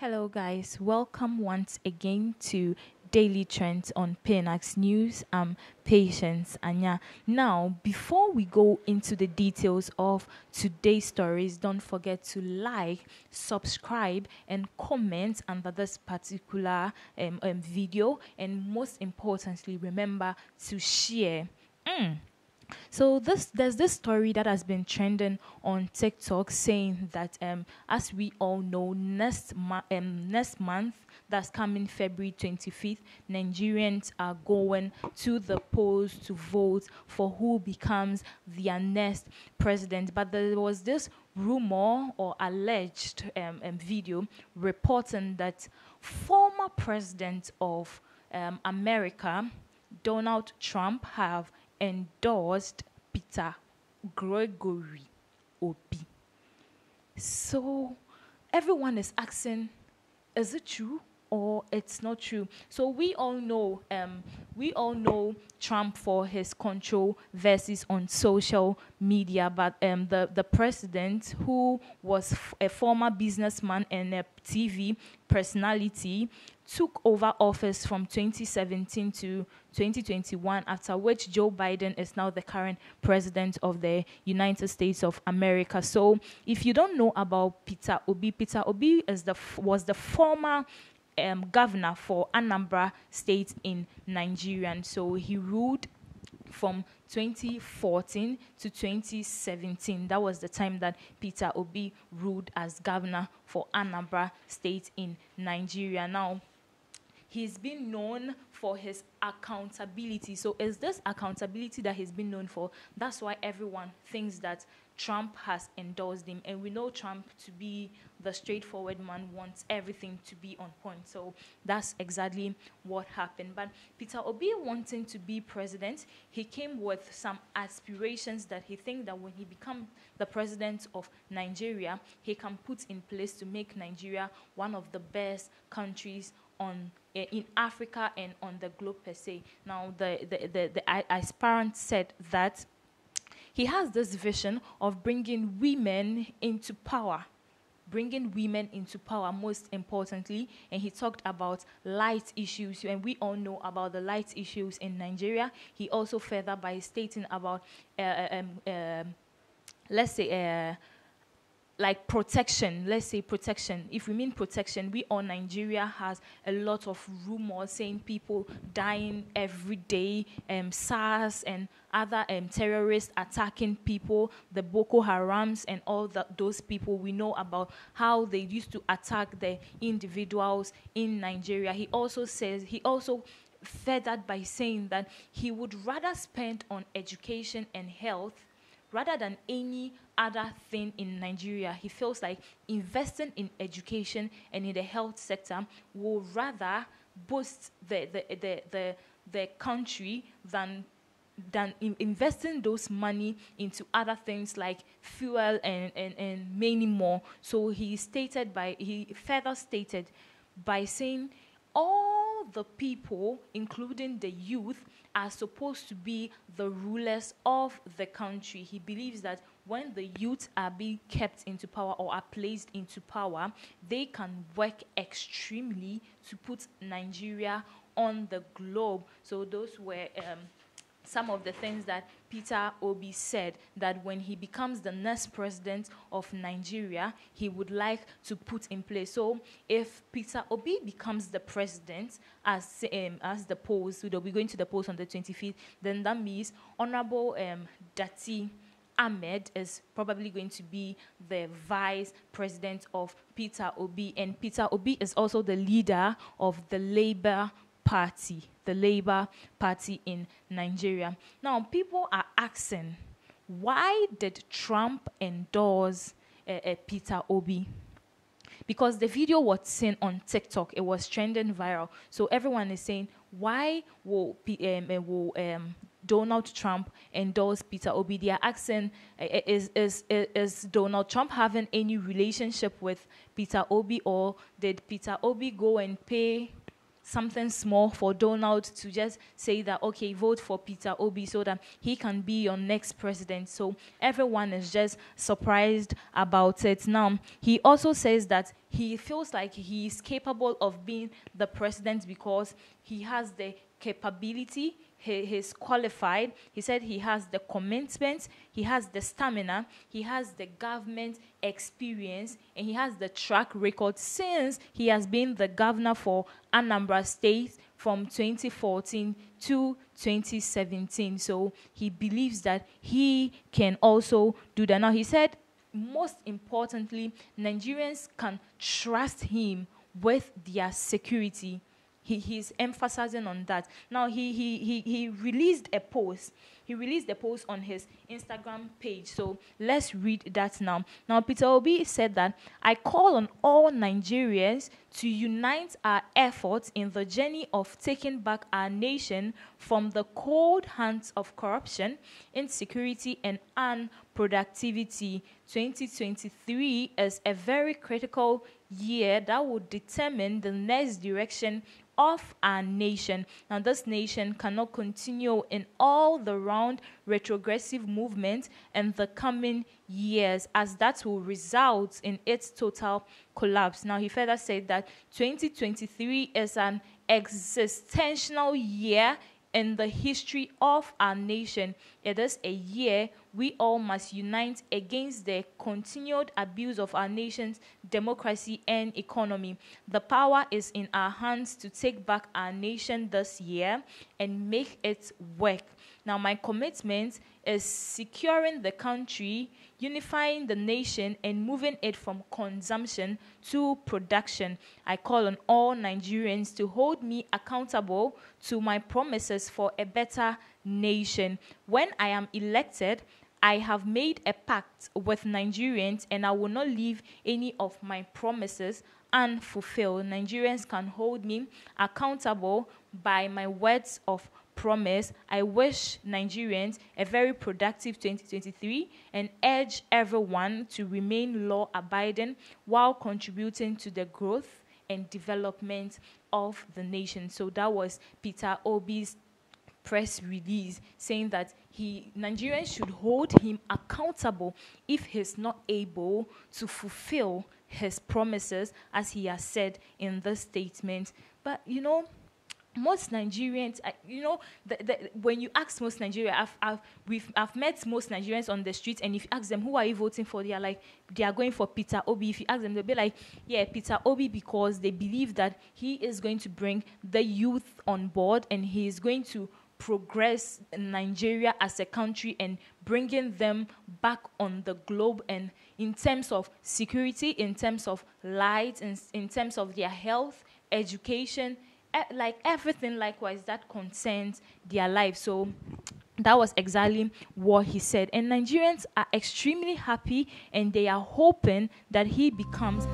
Hello, guys. Welcome once again to Daily Trends on Pinax News. I'm Patience Anya. Now, before we go into the details of today's stories, don't forget to like, subscribe, and comment under this particular um, um, video. And most importantly, remember to share. Mm. So this there's this story that has been trending on TikTok saying that um, as we all know, next ma- um, next month that's coming February 25th, Nigerians are going to the polls to vote for who becomes their next president. But there was this rumor or alleged um, um, video reporting that former president of um, America, Donald Trump, have endorsed Peter Gregory Obi. So everyone is asking, is it true? Or it's not true. So we all know, um, we all know Trump for his control versus on social media, but um, the the president, who was a former businessman and a TV personality, took over office from 2017 to 2021, after which Joe Biden is now the current president of the United States of America. So, if you don't know about Peter Obi, Peter Obi is the was the former um, governor for Anambra State in Nigeria. And so he ruled from 2014 to 2017. That was the time that Peter Obi ruled as governor for Anambra State in Nigeria. Now, he's been known for his accountability. So, is this accountability that he's been known for? That's why everyone thinks that Trump has endorsed him. And we know Trump to be the straightforward man, wants everything to be on point. So that's exactly what happened. But Peter Obi wanting to be president, he came with some aspirations that he thinks that when he becomes the president of Nigeria, he can put in place to make Nigeria one of the best countries on uh, in Africa and on the globe per se. Now, the the the, the aspirant said that he has this vision of bringing women into power bringing women into power most importantly and he talked about light issues and we all know about the light issues in nigeria he also further by stating about uh, uh um, uh, let's say uh, like protection, let's say protection. If we mean protection, we all Nigeria has a lot of rumors saying people dying every day, um, SARS and other um, terrorists attacking people, the Boko Harams and all the, those people. We know about how they used to attack the individuals in Nigeria. He also says, he also furthered by saying that he would rather spend on education and health rather than any other thing in Nigeria. He feels like investing in education and in the health sector will rather boost the, the, the, the, the country than than in investing those money into other things like fuel and, and, and many more. So he stated by he further stated by saying all the people, including the youth, are supposed to be the rulers of the country. He believes that when the youth are being kept into power or are placed into power, they can work extremely to put Nigeria on the globe. So those were um, some of the things that Peter Obi said that when he becomes the next president of Nigeria, he would like to put in place. So if Peter Obi becomes the president, as um, as the polls, we'll be going to the polls on the 25th, then that means Honorable um, Datti Ahmed is probably going to be the vice president of Peter Obi, and Peter Obi is also the leader of the Labour Party, the Labour Party in Nigeria. Now, people are asking, why did Trump endorse uh, uh, Peter Obi? Because the video was seen on TikTok, it was trending viral. So everyone is saying, why will, um, uh, will um, Donald Trump endorse Peter Obi? They are asking, is, is, is Donald Trump having any relationship with Peter Obi, or did Peter Obi go and pay something small for Donald to just say that, okay, vote for Peter Obi so that he can be your next president. So everyone is just surprised about it. Now, he also says that he feels like he is capable of being the president because he has the capability he, he's qualified. He said he has the commitment, he has the stamina, he has the government experience, and he has the track record since he has been the governor for Anambra State from 2014 to 2017. So he believes that he can also do that. Now, he said, most importantly, Nigerians can trust him with their security he, he's emphasizing on that. Now, he, he, he, he released a post. He released a post on his Instagram page. So let's read that now. Now, Peter Obi said that I call on all Nigerians to unite our efforts in the journey of taking back our nation from the cold hands of corruption, insecurity, and unproductivity. 2023 is a very critical year that will determine the next direction of our nation. Now, this nation cannot continue in all the round retrogressive movement in the coming years, as that will result in its total collapse. Now, he further said that 2023 is an existential year in the history of our nation. It is a year we all must unite against the continued abuse of our nation's democracy and economy. The power is in our hands to take back our nation this year and make it work. Now, my commitment is securing the country, unifying the nation, and moving it from consumption to production. I call on all Nigerians to hold me accountable to my promises for a better nation. When I am elected, I have made a pact with Nigerians and I will not leave any of my promises unfulfilled. Nigerians can hold me accountable by my words of promise. I wish Nigerians a very productive 2023 and urge everyone to remain law abiding while contributing to the growth and development of the nation. So that was Peter Obi's press release saying that he Nigerians should hold him accountable if he's not able to fulfill his promises as he has said in the statement. But you know, most Nigerians, you know, the, the, when you ask most Nigerians, I've, I've, we've, I've met most Nigerians on the street, and if you ask them, who are you voting for, they are like, they are going for Peter Obi. If you ask them, they'll be like, yeah, Peter Obi, because they believe that he is going to bring the youth on board and he is going to progress in Nigeria as a country and bringing them back on the globe and in terms of security, in terms of light, in, in terms of their health, education, like everything likewise that concerns their life. So that was exactly what he said. And Nigerians are extremely happy and they are hoping that he becomes